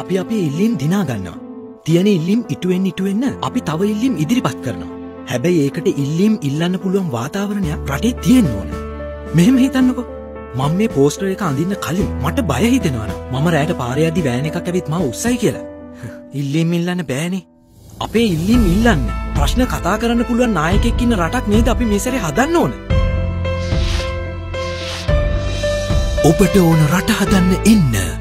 අපි අපේ ඉල්ලීම් දිනා ගන්නවා. තියෙන ඉල්ලීම් ඉටුවෙන් ඉටුවෙන්න අපි තව ඉල්ලීම් ඉදිරිපත් කරනවා. හැබැයි ඒකට ඉල්ලීම් ඉල්ලන්න පුළුවන් වාතාවරණයක් රටේ තියෙන්න ඕන. මෙහෙම හිතන්නකෝ. මම මේ පෝස්ටර් එක අඳින්න කලින් මට බය හිතෙනවනම් මම රෑට පාරේ යද්දි වෑන් එකක් ඇවිත් මාව උස්සයි කියලා. ඉල්ලීම් ඉල්ලන්න බෑනේ. අපේ ඉල්ලීම් ඉල්ලන්න. ප්‍රශ්න කතා කරන්න පුළුවන් නායකයෙක් ඉන්න රටක් නේද අපි මේ සැරේ හදන්න ඕන. ඔබට ඕන රට හදන්න එන්න